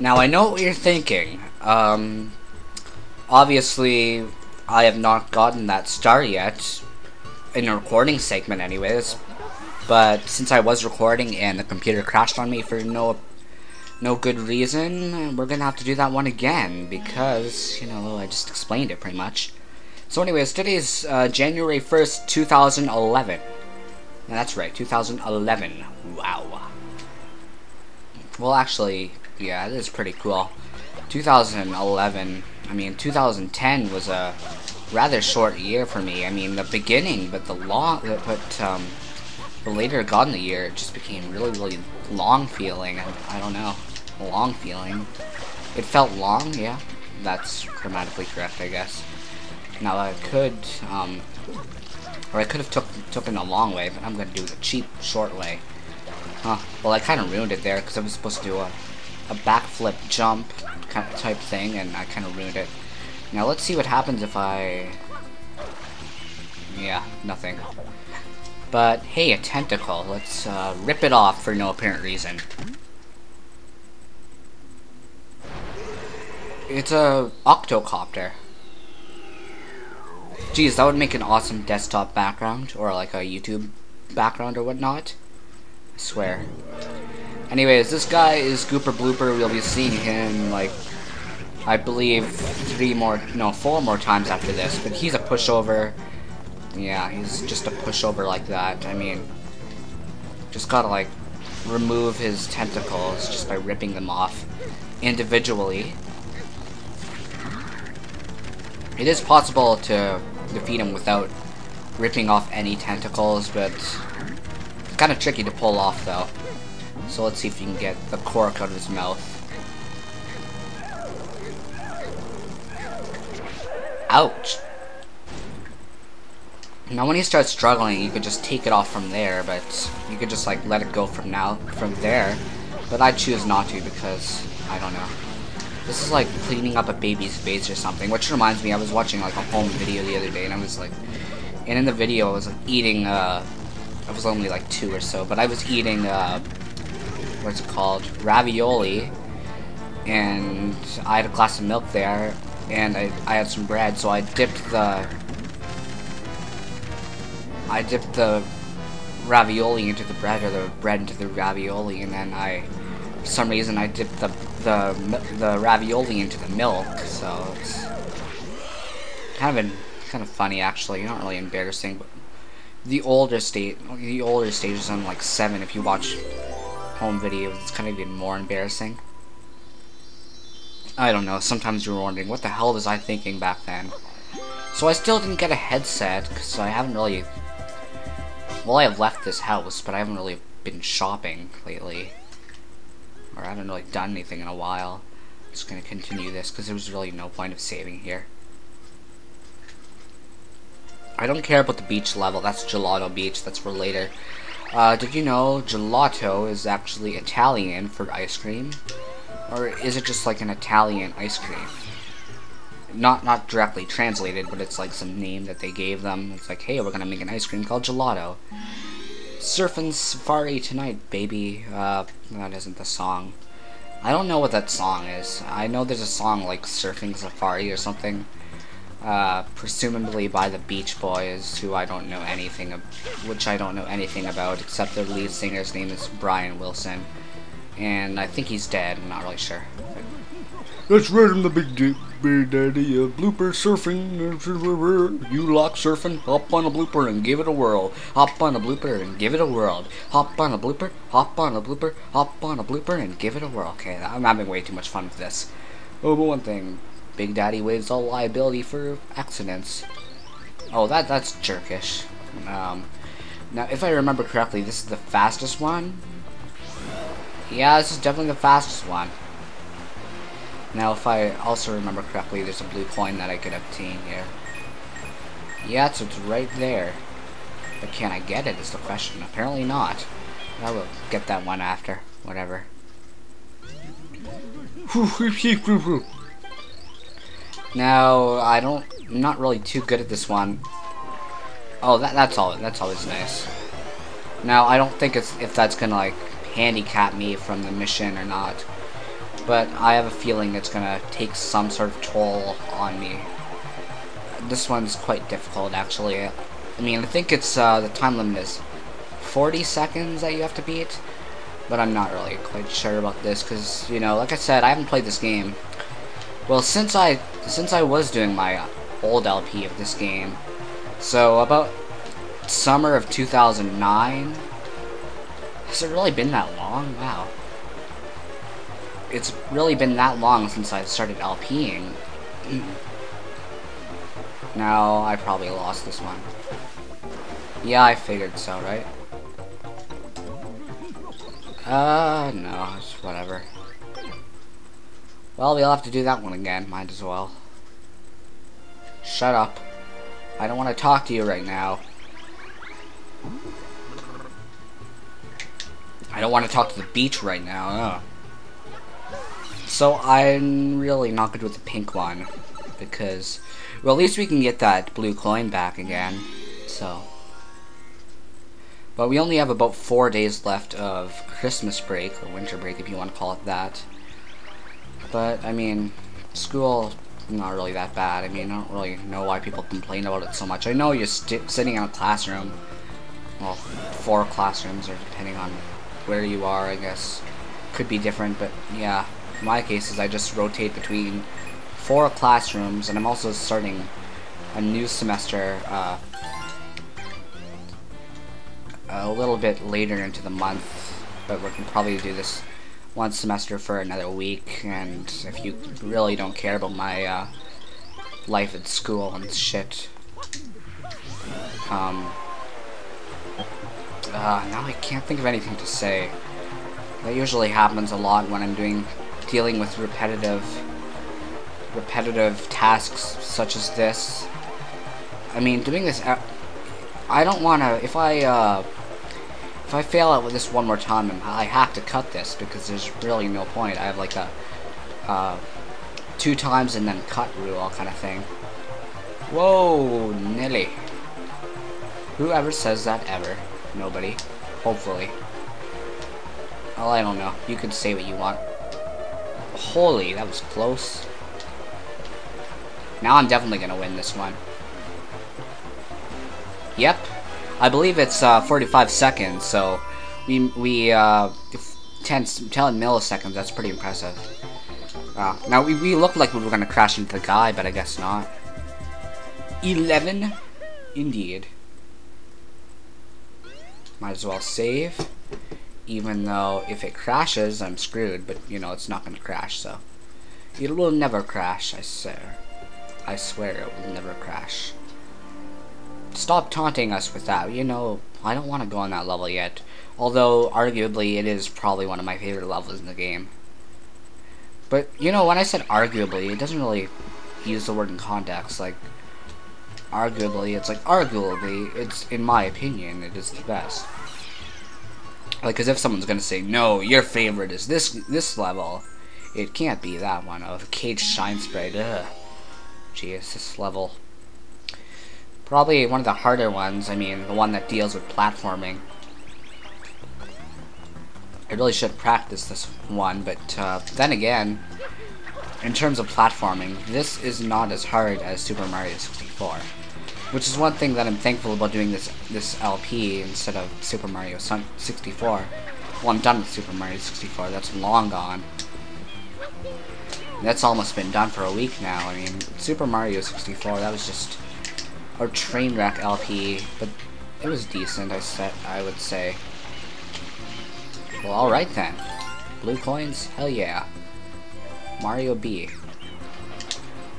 Now I know what you're thinking. Um, obviously, I have not gotten that star yet, in a recording segment anyways. But since I was recording and the computer crashed on me for no no good reason, we're gonna have to do that one again because, you know, I just explained it pretty much. So anyways, today is uh, January 1st, 2011. that's right, 2011. Wow. Well, actually, yeah, it is pretty cool. 2011, I mean, 2010 was a rather short year for me. I mean, the beginning, but the long, but um, the later got in the year, it just became really, really long feeling. I, I don't know, long feeling. It felt long, yeah. That's grammatically correct, I guess. Now I could, um, or I could have took taken a long way, but I'm gonna do the cheap, short way. Huh. Well, I kind of ruined it there because I was supposed to do a a backflip jump kind of type thing, and I kind of ruined it. Now let's see what happens if I... Yeah, nothing. But hey, a tentacle. Let's uh, rip it off for no apparent reason. It's a octocopter. Geez, that would make an awesome desktop background, or like a YouTube background or whatnot. I swear. Anyways, this guy is Gooper Blooper. We'll be seeing him, like, I believe three more, no, four more times after this. But he's a pushover. Yeah, he's just a pushover like that. I mean, just gotta, like, remove his tentacles just by ripping them off individually. It is possible to defeat him without ripping off any tentacles, but it's kind of tricky to pull off, though. So let's see if you can get the cork out of his mouth. Ouch! Now when he starts struggling, you could just take it off from there, but you could just like let it go from now, from there. But I choose not to because, I don't know. This is like cleaning up a baby's face or something, which reminds me, I was watching like a home video the other day, and I was like, and in the video I was like, eating, uh, I was only like two or so, but I was eating, uh, what's it called, ravioli, and I had a glass of milk there, and I, I had some bread, so I dipped the, I dipped the ravioli into the bread, or the bread into the ravioli, and then I, for some reason, I dipped the, the, the ravioli into the milk, so it's kind of, kind of funny, actually, not really embarrassing, but the older state, the older stages on like 7, if you watch home videos, it's kind of even more embarrassing. I don't know, sometimes you're wondering, what the hell was I thinking back then? So I still didn't get a headset, because I haven't really... Well, I have left this house, but I haven't really been shopping lately. Or I haven't really done anything in a while. I'm just gonna continue this, because there was really no point of saving here. I don't care about the beach level, that's Gelato Beach, that's for later. Uh, did you know gelato is actually Italian for ice cream? Or is it just like an Italian ice cream? Not not directly translated, but it's like some name that they gave them. It's like, hey, we're gonna make an ice cream called gelato. Surfing safari tonight, baby. Uh, that isn't the song. I don't know what that song is. I know there's a song like Surfing Safari or something uh, presumably by the Beach Boys, who I don't know anything of, which I don't know anything about, except their lead singer's name is Brian Wilson, and I think he's dead. I'm not really sure. That's right, I'm the big, big daddy of blooper surfing. You lock surfing? Hop on a blooper and give it a whirl. Hop on a blooper and give it a whirl. Hop on a blooper, hop on a blooper, hop on a blooper and give it a whirl. Okay, I'm having way too much fun with this. Oh, but one thing, Big Daddy waives all liability for accidents. Oh, that that's jerkish. Um, now, if I remember correctly, this is the fastest one. Yeah, this is definitely the fastest one. Now, if I also remember correctly, there's a blue coin that I could obtain here. Yeah, so it's right there. But can I get it is the question. Apparently not. I will get that one after. Whatever. Now, I don't, I'm not really too good at this one. Oh, that, that's all, that's always nice. Now, I don't think it's, if that's gonna, like, handicap me from the mission or not. but I have a feeling it's gonna take some sort of toll on me. This one's quite difficult, actually. I mean, I think it's, uh, the time limit is 40 seconds that you have to beat, but I'm not really quite sure about this, because, you know, like I said, I haven't played this game. Well, since I, since I was doing my old LP of this game, so about summer of 2009, has it really been that long? Wow. It's really been that long since I started LPing. now, I probably lost this one. Yeah, I figured so, right? Uh, no, it's whatever. Well, we'll have to do that one again, might as well. Shut up. I don't want to talk to you right now. I don't want to talk to the beach right now. So I'm really not good with the pink one. Because, well, at least we can get that blue coin back again. So. But we only have about four days left of Christmas break, or winter break if you want to call it that. But, I mean, school not really that bad. I mean, I don't really know why people complain about it so much. I know you're sitting in a classroom, well, four classrooms, or depending on where you are, I guess. Could be different, but yeah. In my case is I just rotate between four classrooms, and I'm also starting a new semester uh, a little bit later into the month, but we can probably do this one semester for another week, and if you really don't care about my uh, life at school and shit, um, uh, now I can't think of anything to say. That usually happens a lot when I'm doing, dealing with repetitive, repetitive tasks such as this. I mean, doing this, I don't want to, if I, uh, if I fail out with this one more time, I have to cut this because there's really no point. I have like a uh, two times and then cut rule kind of thing. Whoa, Nelly. Whoever says that ever? Nobody. Hopefully. Well, I don't know. You can say what you want. Holy, that was close. Now I'm definitely gonna win this one. Yep, I believe it's uh, 45 seconds, so we, we uh, 10, 10 milliseconds, that's pretty impressive. Uh, now, we, we looked like we were going to crash into the guy, but I guess not. 11? Indeed. Might as well save. Even though if it crashes, I'm screwed, but, you know, it's not going to crash, so. It will never crash, I swear. I swear it will never crash. Stop taunting us with that. You know, I don't want to go on that level yet. Although, arguably, it is probably one of my favorite levels in the game. But, you know, when I said arguably, it doesn't really use the word in context. Like, arguably, it's like, arguably, it's, in my opinion, it is the best. Like, as if someone's gonna say, no, your favorite is this this level. It can't be that one of Cage Shine Sprite. Ugh. Jeez, this level Probably one of the harder ones, I mean, the one that deals with platforming. I really should practice this one, but uh, then again, in terms of platforming, this is not as hard as Super Mario 64. Which is one thing that I'm thankful about doing this this LP instead of Super Mario 64. Well, I'm done with Super Mario 64. That's long gone. That's almost been done for a week now. I mean, Super Mario 64, that was just or Trainwreck LP, but it was decent, I said, I would say. Well, alright then. Blue coins? Hell yeah. Mario B.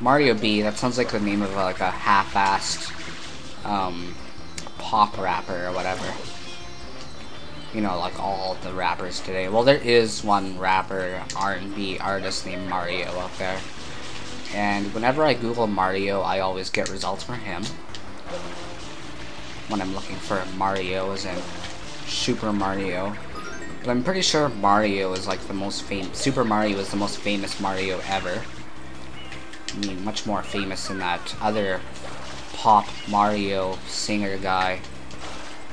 Mario B, that sounds like the name of like a half-assed um, pop rapper or whatever. You know, like all the rappers today. Well, there is one rapper, R&B artist named Mario out there. And whenever I Google Mario, I always get results for him. When I'm looking for Mario, as in Super Mario. But I'm pretty sure Mario is like the most famous. Super Mario is the most famous Mario ever. I mean, much more famous than that other pop Mario singer guy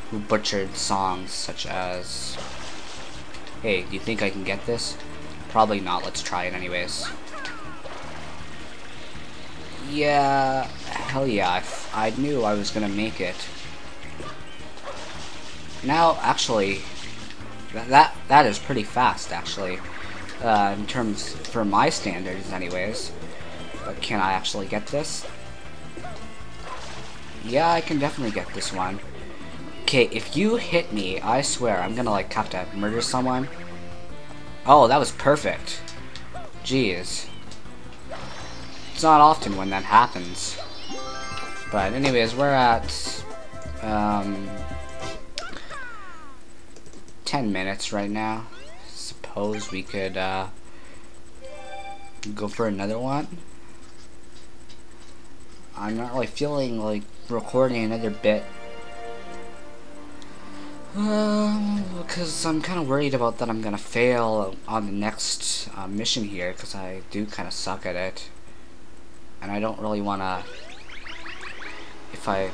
who butchered songs such as. Hey, do you think I can get this? Probably not. Let's try it anyways. Yeah, hell yeah. I, I knew I was gonna make it. Now, actually, that that, that is pretty fast, actually. Uh, in terms, for my standards anyways. But can I actually get this? Yeah, I can definitely get this one. Okay, if you hit me, I swear, I'm gonna, like, have to murder someone. Oh, that was perfect. Jeez. It's not often when that happens. But anyways, we're at, um, 10 minutes right now. Suppose we could, uh, go for another one. I'm not really feeling like recording another bit. Um, Because I'm kind of worried about that I'm going to fail on the next uh, mission here, because I do kind of suck at it. And I don't really want to... If I...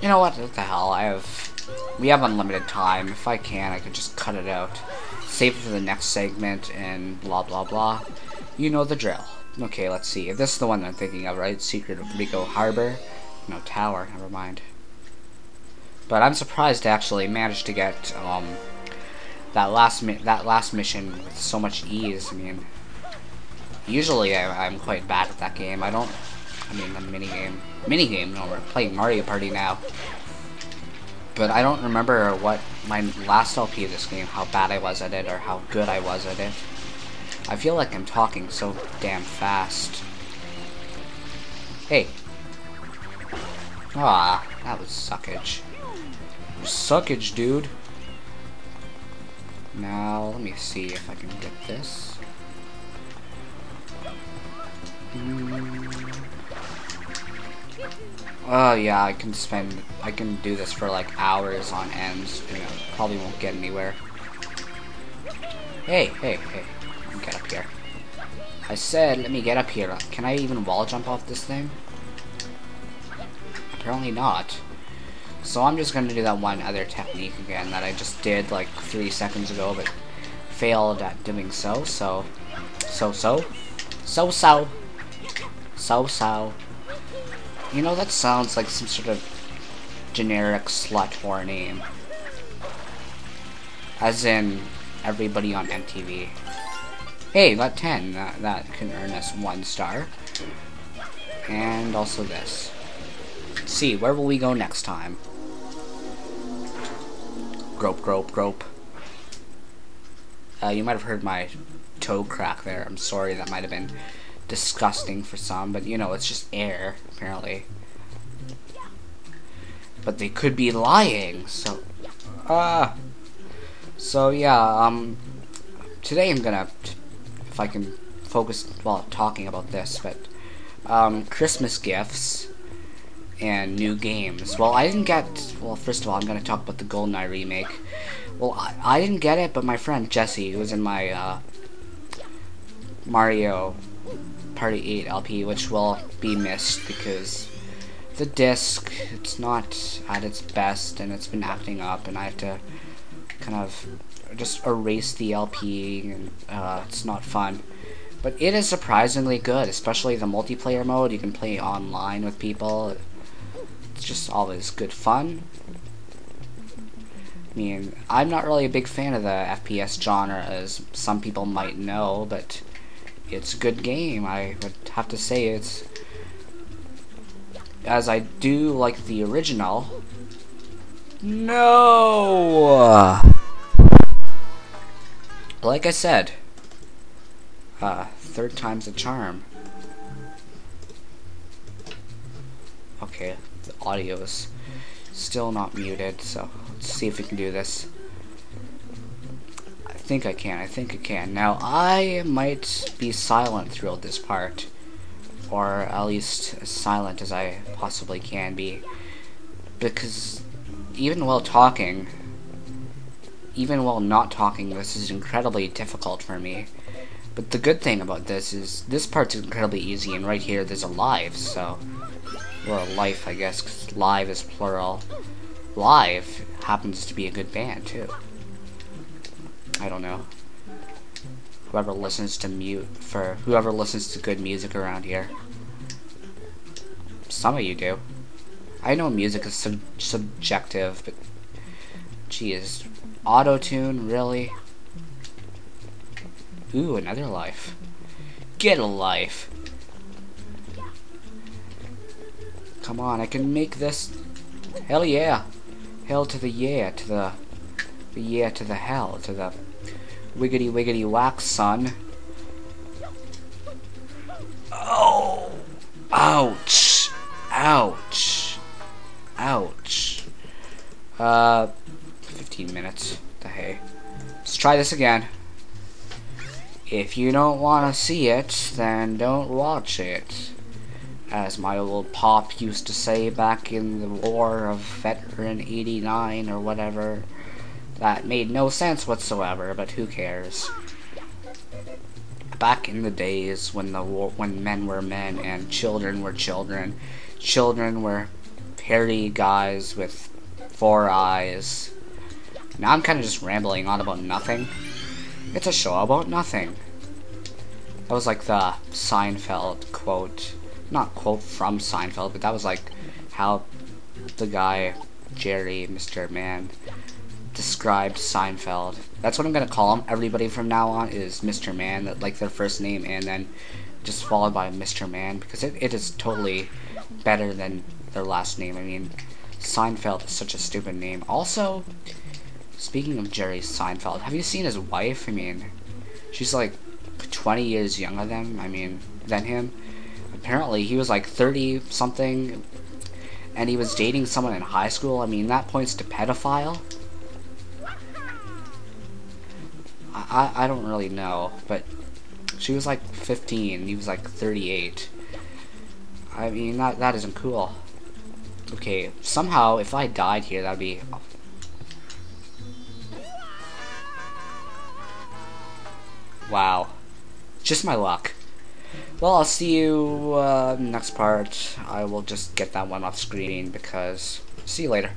You know what? What the hell? I have... We have unlimited time. If I can, I could just cut it out. Save it for the next segment, and blah blah blah. You know the drill. Okay, let's see. If this is the one I'm thinking of, right? Secret of Ricco Harbor. No, Tower. Never mind. But I'm surprised to actually manage to get um, that last that last mission with so much ease. I mean, usually I, am quite bad at that game. I don't. I mean, the mini game. Mini game. No, we're playing Mario Party now. But I don't remember what my last LP of this game, how bad I was at it, or how good I was at it. I feel like I'm talking so damn fast. Hey. Ah, that was suckage. Suckage, dude. Now, let me see if I can get this. Oh yeah, I can spend, I can do this for like hours on ends, and probably won't get anywhere. Hey, hey, hey get up here. I said, let me get up here. Can I even wall jump off this thing? Apparently not. So I'm just gonna do that one other technique again that I just did like three seconds ago, but failed at doing so. So, so, so, so, so, so, so. You know, that sounds like some sort of generic slut whore name. As in, everybody on MTV. Hey, got 10. That, that can earn us one star. And also this. See, where will we go next time? Grope, grope, grope. Uh, you might have heard my toe crack there. I'm sorry, that might have been disgusting for some, but you know, it's just air, apparently. But they could be lying, so... Ah! Uh, so, yeah, um... Today I'm gonna If I can focus while talking about this, but um, Christmas gifts and new games. Well, I didn't get. Well, first of all, I'm gonna talk about the GoldenEye remake. Well, I, I didn't get it, but my friend Jesse, who was in my uh, Mario Party 8 LP, which will be missed because the disc it's not at its best and it's been acting up, and I have to kind of just erase the LP, and uh, it's not fun. But it is surprisingly good, especially the multiplayer mode. You can play online with people. It's just always good fun. I mean, I'm not really a big fan of the FPS genre, as some people might know, but it's a good game. I would have to say it's... As I do like the original... No! like I said, uh, third time's a charm. Okay, the audio is still not muted, so let's see if we can do this. I think I can, I think I can. Now, I might be silent throughout this part, or at least as silent as I possibly can be, because even while talking, even while not talking, this is incredibly difficult for me. But the good thing about this is this part's incredibly easy, and right here there's a live, so... Or a life, I guess, live is plural. Live happens to be a good band, too. I don't know. whoever listens to mute for whoever listens to good music around here. Some of you do. I know music is sub subjective, but geez, auto tune really. Ooh, another life. Get a life. Come on, I can make this. Hell yeah. Hell to the yeah, to the, the yeah to the hell, to the wiggity wiggity whack, son. Oh! Ouch! Ouch! Ouch. Uh, 15 minutes. The hay. Let's try this again. If you don't want to see it, then don't watch it. As my old pop used to say back in the war of Veteran 89 or whatever. That made no sense whatsoever, but who cares? Back in the days when the war, when men were men and children were children, children were hairy guys with four eyes. Now I'm kind of just rambling on about nothing. It's a show about nothing. That was like the Seinfeld quote. Not quote from Seinfeld, but that was like how the guy, Jerry, Mr. Man, described Seinfeld. That's what I'm gonna call him. Everybody from now on is Mr. Man, that like their first name, and then just followed by Mr. Man because it, it is totally better than their last name. I mean, Seinfeld is such a stupid name. Also, Speaking of Jerry Seinfeld, have you seen his wife? I mean, she's like 20 years younger than, I mean, than him. Apparently, he was like 30 something, and he was dating someone in high school. I mean, that points to pedophile. I, I don't really know, but she was like 15, he was like 38. I mean, that, that isn't cool. Okay, somehow, if I died here, that'd be Wow. Just my luck. Well, I'll see you uh, next part. I will just get that one off screen because... See you later.